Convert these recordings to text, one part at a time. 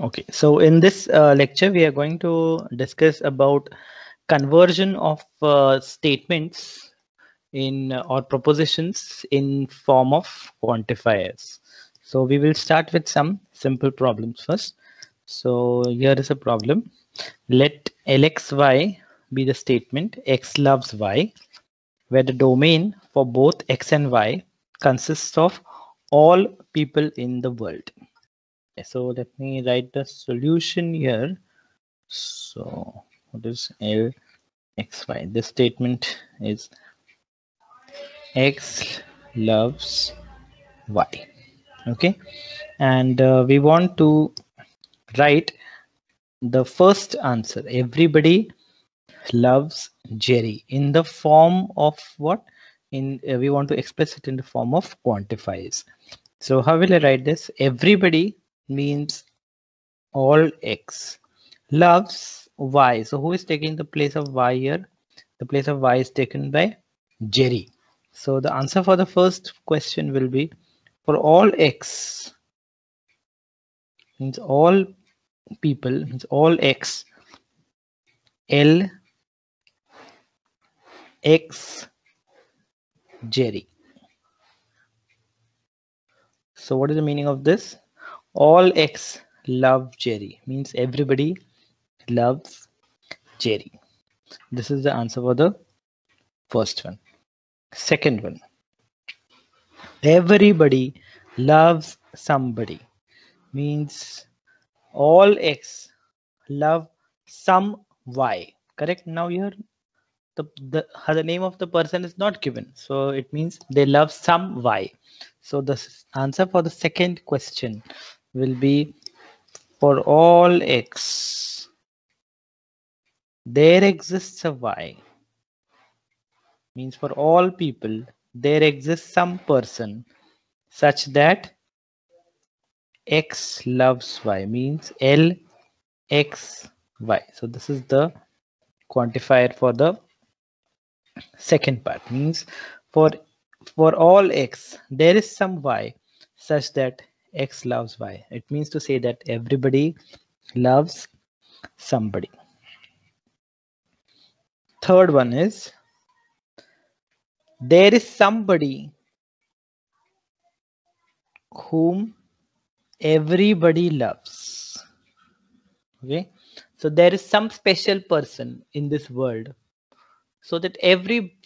Okay, so in this uh, lecture, we are going to discuss about conversion of uh, statements in uh, or propositions in form of quantifiers. So we will start with some simple problems first. So here is a problem. Let LXY be the statement X loves Y, where the domain for both X and Y consists of all people in the world. So let me write the solution here. So what is l x y? This statement is x loves y. Okay and uh, we want to write the first answer. Everybody loves jerry in the form of what? In uh, we want to express it in the form of quantifiers. So how will i write this? Everybody means all x loves y. So who is taking the place of y here? The place of y is taken by jerry. So the answer for the first question will be for all x means all people means all x l x jerry so what is the meaning of this all X love Jerry means everybody loves Jerry. This is the answer for the first one. Second one. Everybody loves somebody means all X love some Y. Correct? Now here the, the the name of the person is not given. So it means they love some Y. So the answer for the second question will be for all x there exists a y means for all people there exists some person such that x loves y means l x y so this is the quantifier for the second part means for for all x there is some y such that x loves y. It means to say that everybody loves somebody. Third one is there is somebody whom everybody loves. Okay? So there is some special person in this world so that every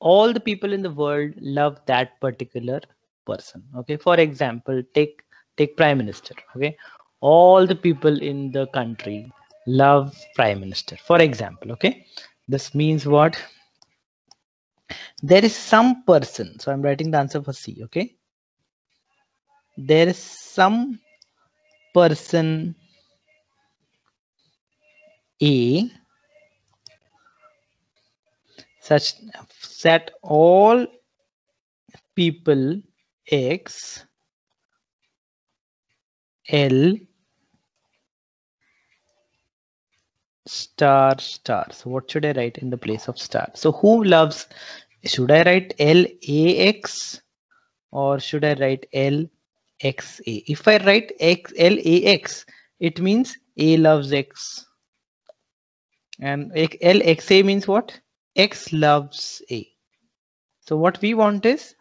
all the people in the world love that particular person okay? For example take take prime minister okay? All the people in the country love prime minister for example okay? This means what? There is some person so i'm writing the answer for c okay? There is some person a such that all people x l star star so what should i write in the place of star? So who loves should i write l a x or should i write l x a? If i write x l a x it means a loves x. And l x a means what x loves a. So what we want is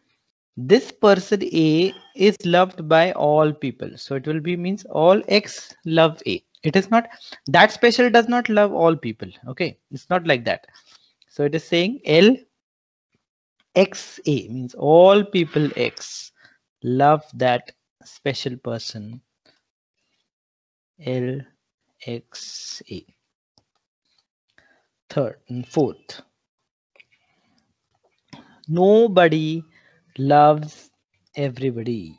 this person a is loved by all people. So it will be means all x love a. It is not that special does not love all people. Okay? It's not like that. So it is saying l x a means all people x love that special person l x a. Third and fourth nobody loves everybody.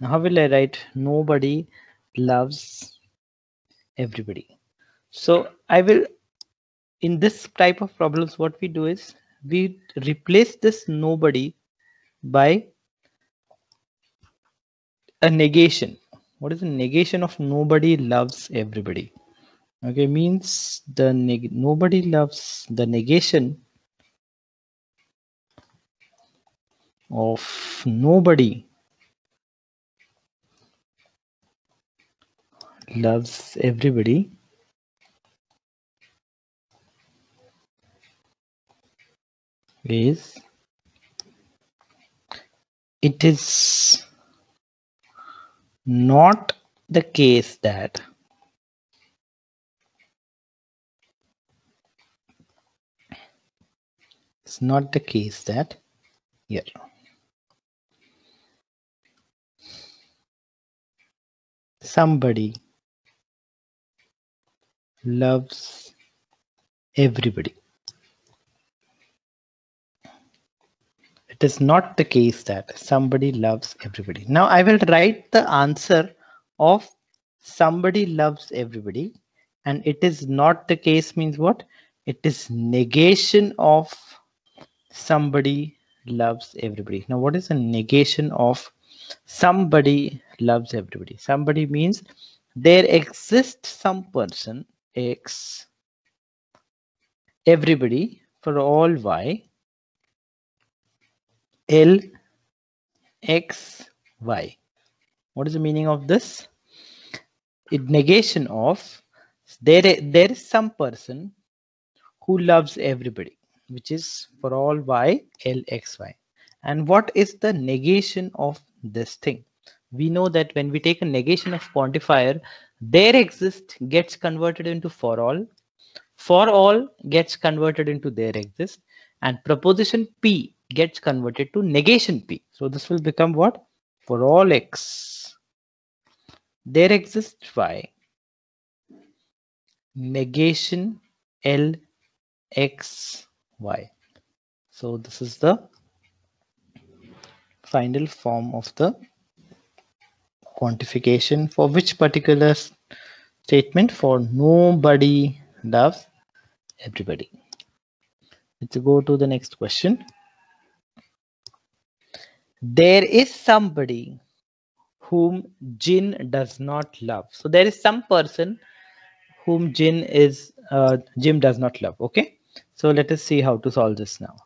Now, how will I write nobody loves everybody? So I will, in this type of problems, what we do is we replace this nobody by a negation. What is the negation of nobody loves everybody? Okay, means the nobody loves the negation of nobody. Loves everybody. Is it is not the case that it's not the case that here somebody loves everybody it is not the case that somebody loves everybody. Now I will write the answer of somebody loves everybody and it is not the case means what? It is negation of somebody loves everybody. Now what is a negation of somebody loves everybody? Somebody means there exists some person X everybody for all Y L X Y. What is the meaning of this? It negation of there, there is some person who loves everybody, which is for all Y, L, X, Y. And what is the negation of this thing? We know that when we take a negation of quantifier, there exist gets converted into for all, for all gets converted into there exist, and proposition P gets converted to negation p. So this will become what? For all x, there exists y negation l x y. So this is the final form of the quantification for which particular statement for nobody loves everybody. Let's go to the next question. There is somebody whom jinn does not love. So there is some person whom jinn is uh, jim does not love okay? So let us see how to solve this now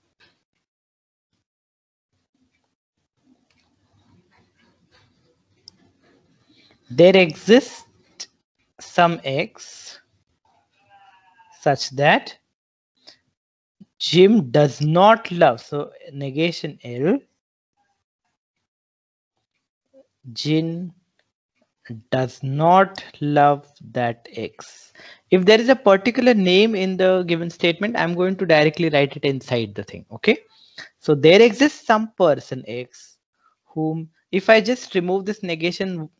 there exists some x such that jim does not love so negation l Jim does not love that X. If there is a particular name in the given statement, I'm going to directly write it inside the thing. Okay. So there exists some person X whom if I just remove this negation,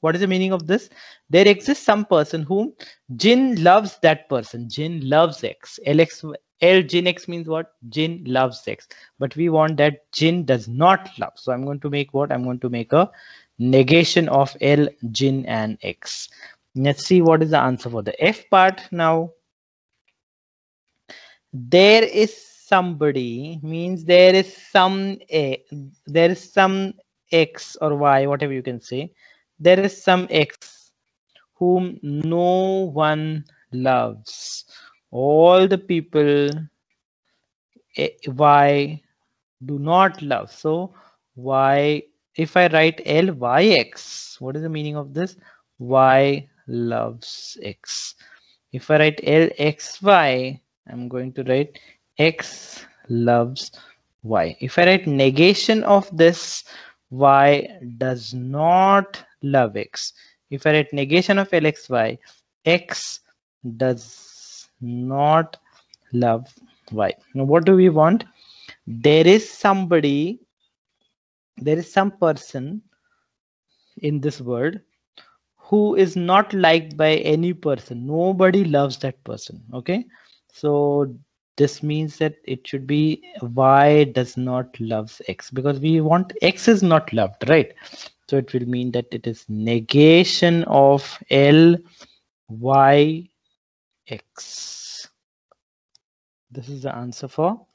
what is the meaning of this? There exists some person whom Jin loves that person. Jin loves X. LX, L Jin X means what? Jin loves X. But we want that Jin does not love. So I'm going to make what? I'm going to make a negation of L, Jin and X. Let's see what is the answer for the F part now. There is somebody means there is some a there is some X or Y, whatever you can say. There is some X whom no one loves. All the people eh, Y do not love. So Y if I write L Y X, what is the meaning of this? Y loves X. If I write L X Y, I'm going to write X loves Y. If I write negation of this, Y does not love X. If I write negation of LXY, X does not love Y. Now, what do we want? There is somebody there is some person in this world who is not liked by any person nobody loves that person okay so this means that it should be y does not loves x because we want x is not loved right so it will mean that it is negation of l y x. This is the answer for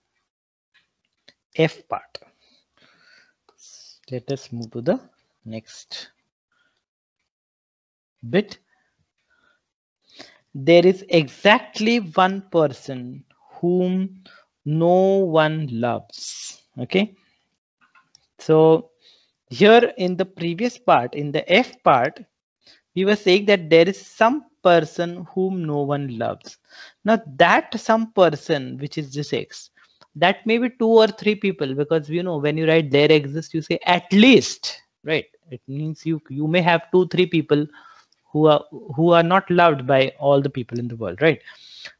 f part. Let us move to the next bit. There is exactly one person whom no one loves. Okay? So here in the previous part, in the F part, we were saying that there is some person whom no one loves. Now that some person, which is this X, that may be two or three people because you know when you write there exists, you say at least, right? It means you you may have two, three people who are who are not loved by all the people in the world, right?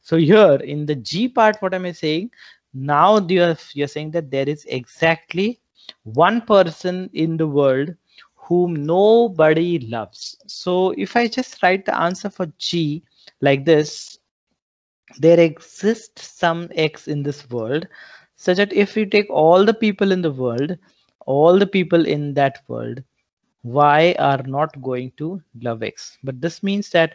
So here in the G part, what am I saying? Now you're, you're saying that there is exactly one person in the world whom nobody loves. So if I just write the answer for G like this, there exists some X in this world such that if you take all the people in the world, all the people in that world, Y are not going to love X. But this means that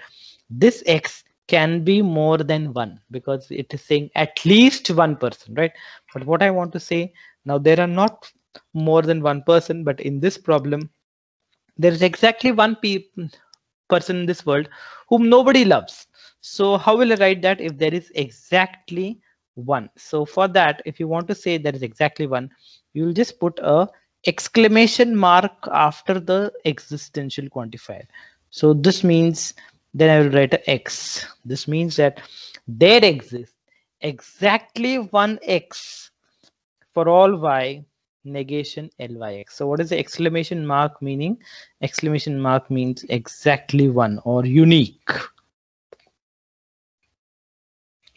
this X can be more than one because it is saying at least one person, right? But what I want to say now, there are not more than one person, but in this problem, there is exactly one pe person in this world whom nobody loves. So how will I write that if there is exactly one? So for that, if you want to say there is exactly one, you will just put a exclamation mark after the existential quantifier. So this means then I will write a x. This means that there exists exactly one x for all y negation lyx. So what is the exclamation mark meaning? Exclamation mark means exactly one or unique.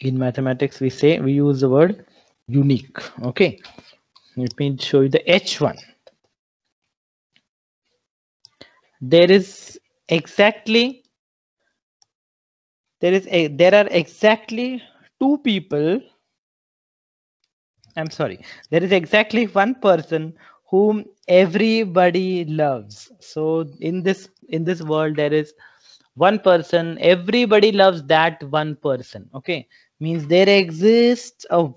In mathematics, we say we use the word unique. Okay, let me show you the H1. There is exactly there is a there are exactly two people i'm sorry. There is exactly one person whom everybody loves. So in this in this world there is one person. Everybody loves that one person. Okay? Means there exists a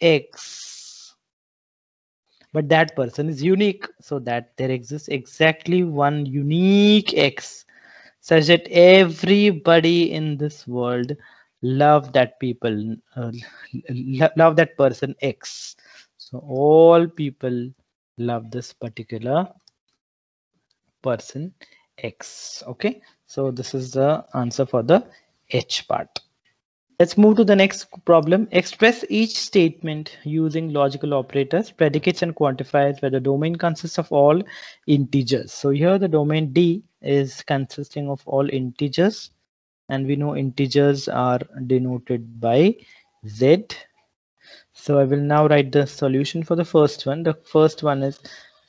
x but that person is unique. So that there exists exactly one unique x such that everybody in this world love that people uh, love that person x. So all people love this particular person x. Okay? So this is the answer for the h part. Let's move to the next problem. Express each statement using logical operators predicates and quantifiers where the domain consists of all integers. So here the domain d is consisting of all integers and we know integers are denoted by z. So i will now write the solution for the first one. The first one is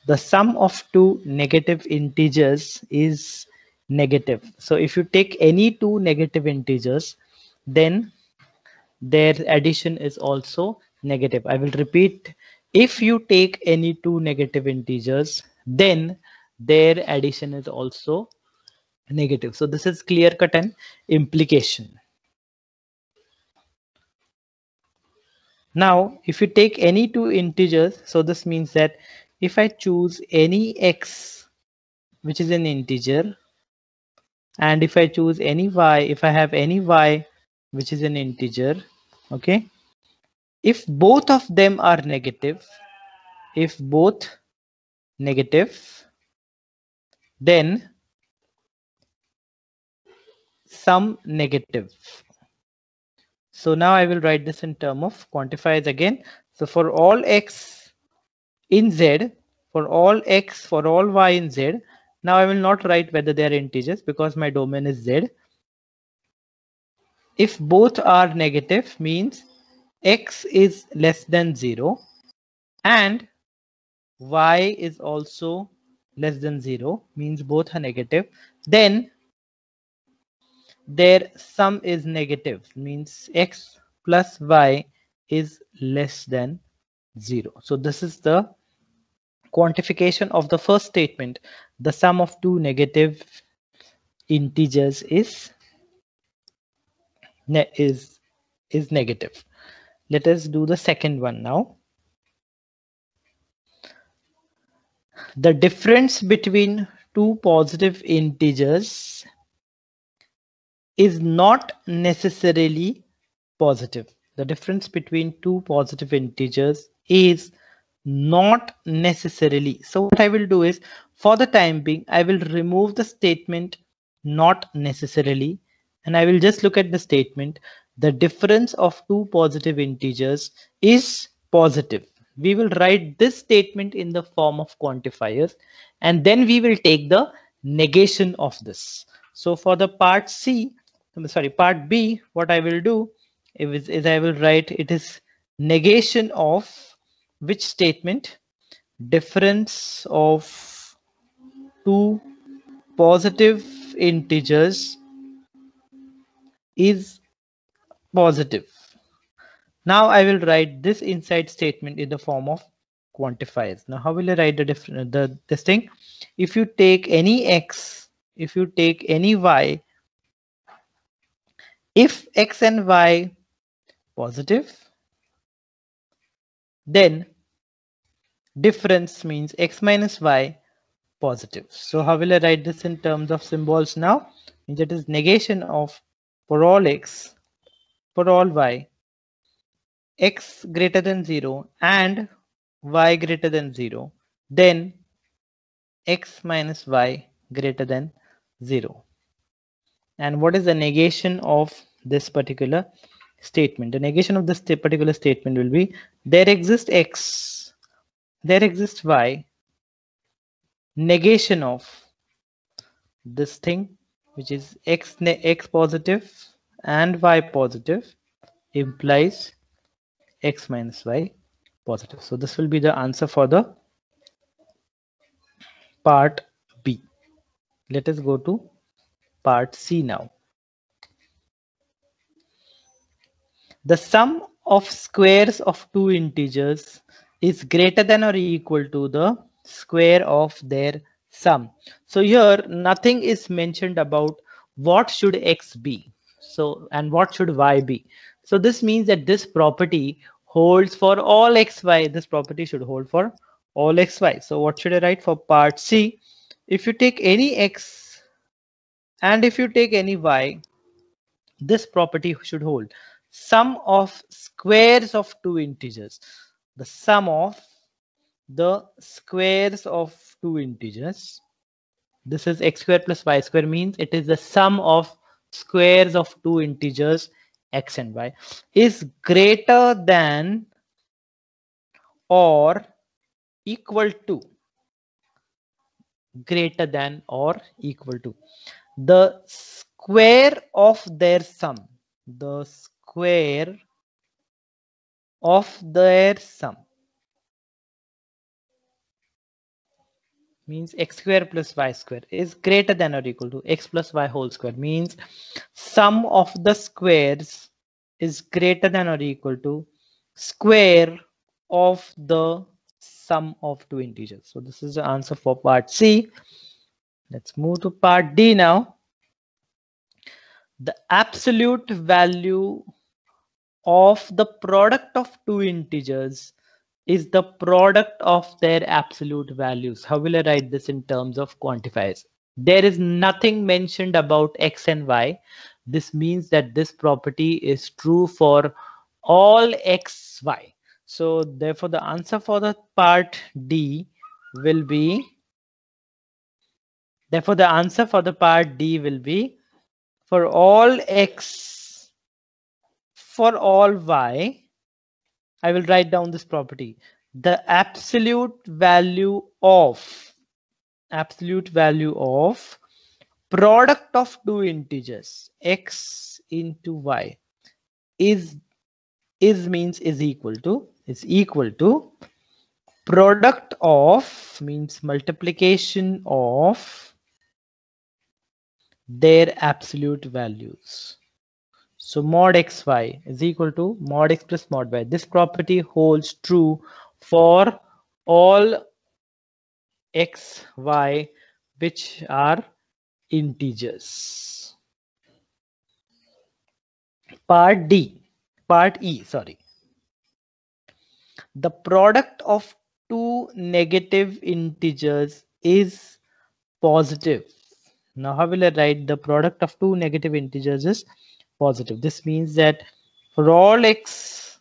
the sum of two negative integers is negative. So if you take any two negative integers then their addition is also negative. I will repeat. If you take any two negative integers then their addition is also negative. So this is clear cut and implication. Now, if you take any two integers, so this means that if I choose any x, which is an integer, and if I choose any y, if I have any y, which is an integer, okay, if both of them are negative, if both negative, then sum negative. So now I will write this in term of quantifiers again. So for all x in z, for all x, for all y in z, now I will not write whether they are integers because my domain is z. If both are negative means x is less than 0 and y is also less than 0 means both are negative then their sum is negative means x plus y is less than 0 so this is the quantification of the first statement. The sum of two negative integers is is is negative. Let us do the second one now. The difference between two positive integers is not necessarily positive. The difference between two positive integers is not necessarily. So what I will do is for the time being, I will remove the statement not necessarily and I will just look at the statement. The difference of two positive integers is positive. We will write this statement in the form of quantifiers and then we will take the negation of this. So for the part C, sorry, part B, what I will do is, is I will write it is negation of which statement difference of two positive integers is positive. Now I will write this inside statement in the form of quantifiers. Now how will I write the different the this thing? If you take any x, if you take any y, if x and y positive, then difference means x minus y positive. So how will I write this in terms of symbols now? That is negation of for all x, for all y, x greater than 0 and y greater than 0, then x minus y greater than 0. And what is the negation of this particular statement? The negation of this particular statement will be there exists x, there exists y, negation of this thing which is x x positive and y positive implies x minus y positive. So this will be the answer for the part B. Let us go to part C now. The sum of squares of two integers is greater than or equal to the square of their sum. So here nothing is mentioned about what should x be. So and what should y be. So this means that this property holds for all xy. This property should hold for all xy. So what should I write for part C? If you take any x and if you take any y, this property should hold. Sum of squares of two integers. The sum of the squares of two integers. This is x square plus y square means it is the sum of squares of two integers x and y is greater than or equal to greater than or equal to the square of their sum the square of their sum means x square plus y square is greater than or equal to x plus y whole square means sum of the squares is greater than or equal to square of the sum of two integers. So this is the answer for part C. Let's move to part D now. The absolute value of the product of two integers is the product of their absolute values. How will I write this in terms of quantifiers? There is nothing mentioned about x and y. This means that this property is true for all x, y. So therefore the answer for the part D will be, therefore the answer for the part D will be for all x, for all y, I will write down this property. The absolute value of absolute value of product of two integers x into y is is means is equal to is equal to product of means multiplication of their absolute values so mod xy is equal to mod x plus mod y. This property holds true for all x, y, which are integers. Part D, part E, sorry. The product of two negative integers is positive. Now, how will I write the product of two negative integers is positive? This means that for all x,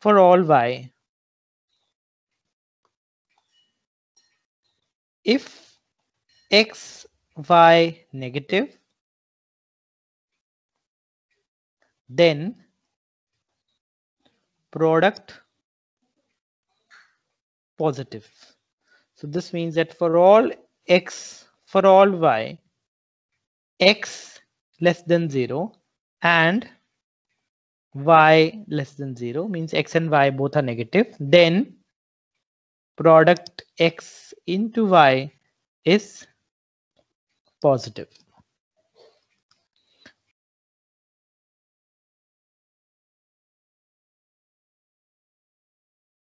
for all y, if x, y negative, then product positive. So this means that for all x, for all y, x less than 0 and y less than 0 means x and y both are negative, then product x into y is positive.